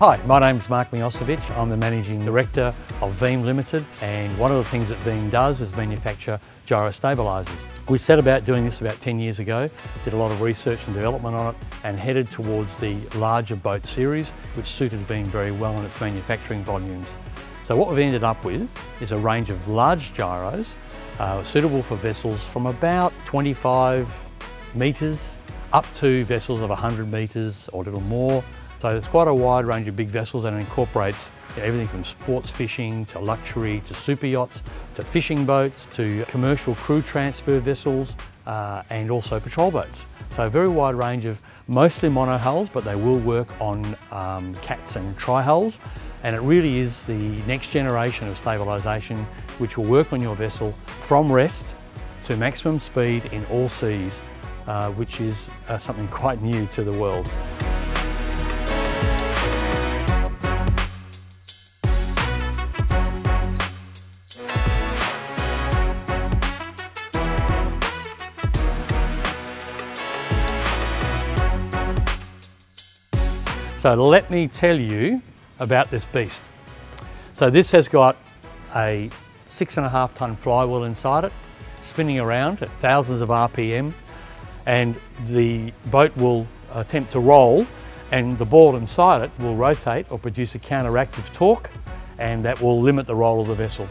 Hi, my name's Mark Miocevic. I'm the Managing Director of Veem Limited and one of the things that Veem does is manufacture gyro stabilisers. We set about doing this about 10 years ago, did a lot of research and development on it and headed towards the larger boat series which suited Veem very well in its manufacturing volumes. So what we've ended up with is a range of large gyros uh, suitable for vessels from about 25 metres up to vessels of 100 metres or a little more. So there's quite a wide range of big vessels and it incorporates everything from sports fishing to luxury to super yachts to fishing boats to commercial crew transfer vessels uh, and also patrol boats. So a very wide range of mostly mono hulls but they will work on um, cats and tri-hulls and it really is the next generation of stabilisation which will work on your vessel from rest to maximum speed in all seas uh, which is uh, something quite new to the world. So let me tell you about this beast. So this has got a six and a half ton flywheel inside it, spinning around at thousands of RPM, and the boat will attempt to roll and the ball inside it will rotate or produce a counteractive torque and that will limit the roll of the vessel.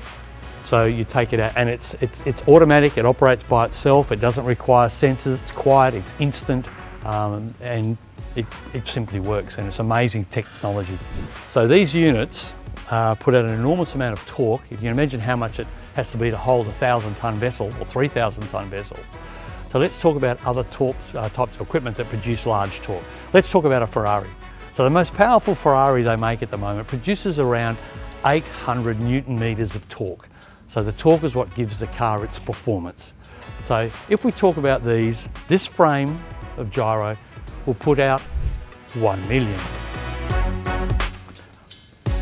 So you take it out and it's, it's, it's automatic, it operates by itself, it doesn't require sensors, it's quiet, it's instant um, and it, it simply works and it's amazing technology. So these units uh, put out an enormous amount of torque. If You can imagine how much it has to be to hold a thousand ton vessel or 3,000 ton vessel. So let's talk about other torque, uh, types of equipment that produce large torque. Let's talk about a Ferrari. So the most powerful Ferrari they make at the moment produces around 800 Newton meters of torque. So the torque is what gives the car its performance. So if we talk about these, this frame of gyro will put out 1 million.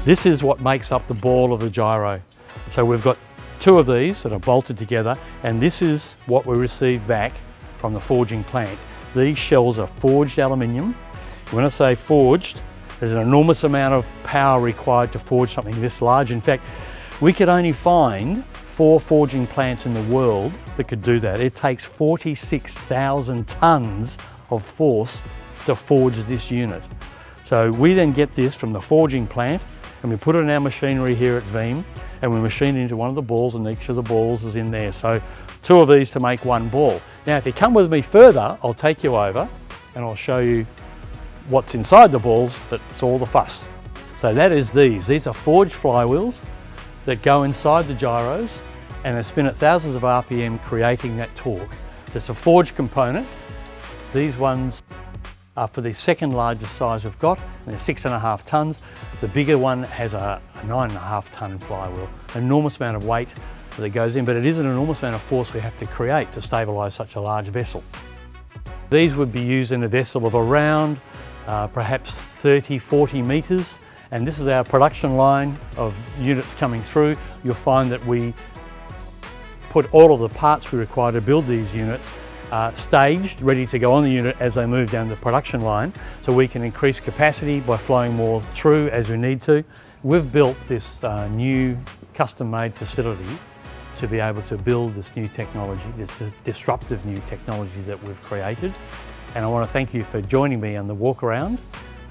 This is what makes up the ball of the gyro. So we've got two of these that are bolted together and this is what we receive back from the forging plant. These shells are forged aluminium. When I say forged, there's an enormous amount of power required to forge something this large. In fact, we could only find four forging plants in the world that could do that. It takes 46,000 tonnes of force to forge this unit. So we then get this from the forging plant and we put it in our machinery here at Veem and we machine into one of the balls and each of the balls is in there. So two of these to make one ball. Now if you come with me further, I'll take you over and I'll show you what's inside the balls that's all the fuss. So that is these. These are forged flywheels that go inside the gyros and they spin at thousands of RPM creating that torque. It's a forged component these ones are for the second largest size we've got, and they're six and a half tonnes. The bigger one has a, nine and a half tonne flywheel. Enormous amount of weight that goes in, but it is an enormous amount of force we have to create to stabilise such a large vessel. These would be used in a vessel of around uh, perhaps 30, 40 metres, and this is our production line of units coming through. You'll find that we put all of the parts we require to build these units uh, staged, ready to go on the unit as they move down the production line. So we can increase capacity by flowing more through as we need to. We've built this uh, new custom-made facility to be able to build this new technology, this disruptive new technology that we've created. And I want to thank you for joining me on the walk around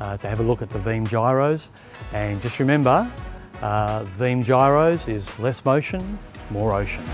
uh, to have a look at the Veem gyros. And just remember, uh, Veem gyros is less motion, more ocean.